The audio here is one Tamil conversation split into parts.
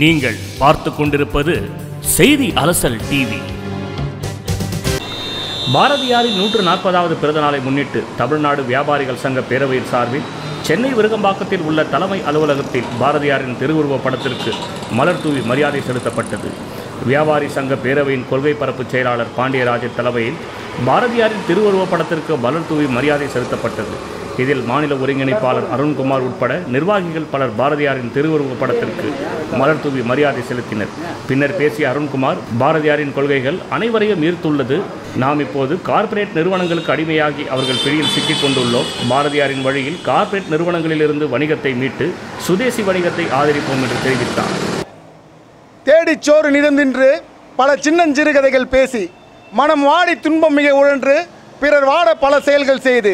நீங்கள் பார்த்து கொண்டிருப்பது செய்தி அலசல் டிவி பாரதியாரின் நூற்று நாற்பதாவது பிறந்த நாளை முன்னிட்டு தமிழ்நாடு வியாபாரிகள் சங்க பேரவையின் சார்பில் சென்னை விருகம்பாக்கத்தில் உள்ள தலைமை அலுவலகத்தில் பாரதியாரின் திருவுருவப் படத்திற்கு மலர் தூவி மரியாதை செலுத்தப்பட்டது. வியாபாரி சங்க பேரவையின் கொள்கை பரப்பு செயலாளர் பாண்டியராஜன் தலைமையில் பாரதியாரின் திருவுருவப் படத்திற்கு மலர் தூவி மரியாதை செலுத்தப்பட்டது. இதில் மாநில ஒருங்கிணைப்பாளர் அருண்குமார் உட்பட நிர்வாகிகள் பலர் பாரதியாரின் திருவுருவப் படத்திற்கு மலர் தூவி மரியாதை செலுத்தினர். பின்னர் பேசிய அருண்குமார் பாரதியாரின் கொள்கைகள் அனைவரையும் ஈர்த்துள்ளது. நாம் இப்போது கார்ப்பரேட் நிறுவனங்களுக்கு அடிமையாகி அவர்கள் பிடியில் சிக்கிக் கொண்டுள்ளோம். பாரதியாரின் வழியில் கார்ப்பரேட் நிறுவனங்களிலிருந்து வணிகத்தை மீட்டு சுதேசி வணிகத்தை ஆதரிப்போம் என்று தெரிவித்தார். தேடிச்சோறு நிறந்தின்று பல சின்னஞ்சிறு கதைகள் பேசி மனம் வாடி துன்பம் மிக உழன்று பிறர் வாட பல செயல்கள் செய்து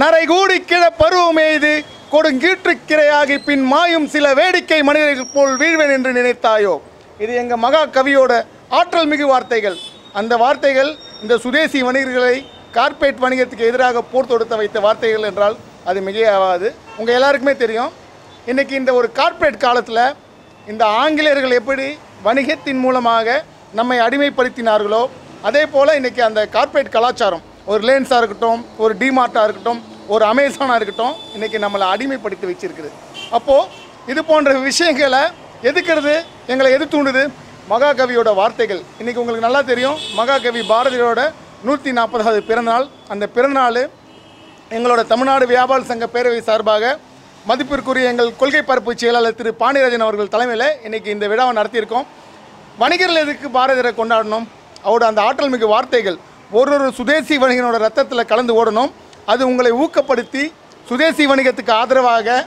நரை கூடி கிழ பருவம் எய்து கிரையாகி பின் மாயும் சில வேடிக்கை மனிதர்கள் போல் வீழ்வேன் என்று நினைத்தாயோ? இது எங்கள் மகா கவியோட ஆற்றல் மிகு வார்த்தைகள். அந்த வார்த்தைகள் இந்த சுதேசி வணிகர்களை கார்ப்பரேட் வணிகத்துக்கு எதிராக போர் தொடுத்த வைத்த வார்த்தைகள் என்றால் அது மிகையாகாது. உங்கள் எல்லாருக்குமே தெரியும். இன்றைக்கி இந்த ஒரு கார்ப்பரேட் காலத்தில் இந்த ஆங்கிலேயர்கள் எப்படி வணிகத்தின் மூலமாக நம்மை அடிமைப்படுத்தினார்களோ அதே போல் இன்றைக்கி அந்த கார்ப்பரேட் கலாச்சாரம் ஒரு ரிலையன்ஸாக இருக்கட்டும் ஒரு டிமார்ட்டாக இருக்கட்டும் ஒரு அமேசானாக இருக்கட்டும் இன்றைக்கி நம்மளை அடிமைப்படுத்தி வச்சிருக்குது. அப்போது இது போன்ற விஷயங்களை எதுக்கிறது எங்களை எது தூண்டுது? மகாகவியோட வார்த்தைகள். இன்றைக்கி உங்களுக்கு நல்லா தெரியும் மகாகவி பாரதியோட நூற்றி நாற்பதாவது பிறந்தநாள். அந்த பிறந்தநாள் எங்களோட தமிழ்நாடு வியாபார சங்க பேரவை சார்பாக மதிப்பிற்குரிய எங்கள் கொள்கை பரப்பு செயலாளர் திரு பாண்டியராஜன் அவர்கள் தலைமையில் இன்றைக்கி இந்த விழாவை நடத்தியிருக்கோம். வணிகர்கள் எதுக்கு பாரதியரை கொண்டாடணும்? அவரோட அந்த ஆற்றல் மிகு வார்த்தைகள் ஒரு ஒரு சுதேசி வணிகனோட ரத்தத்தில் கலந்து ஓடணும். அது உங்களை ஊக்கப்படுத்தி சுதேசி வணிகத்துக்கு ஆதரவாக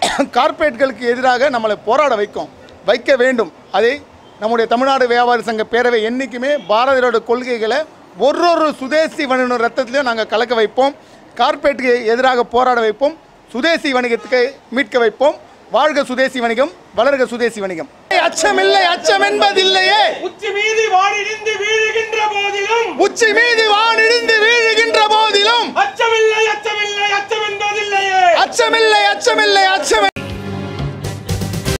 கார்ப்பரேட்களுக்கு எதிராக நம்மளை போராட வைக்கும் வைக்க வேண்டும். அதை நம்முடைய தமிழ்நாடு வியாபாரி சங்க பேரவை என்றைக்குமே பாரதியரோட கொள்கைகளை ஒரு ஒரு சுதேசி வணிகனோட ரத்தத்திலையும் நாங்கள் கலக்க வைப்போம். கார்ப்பரேட்டுக்கு எதிராக போராட வைப்போம். சுதேசி வணிகத்துக்கு மீட்க வைப்போம். வாழ்க சுதேசி வணிகம் வளர்க சுதேசி வணிகம். அச்சமில்லை அச்சம் என்பதில்லையே. உச்சி மீது வாடிடிந்து வீழுகின்ற போதிலும். உச்சி மீது